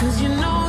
Cause you know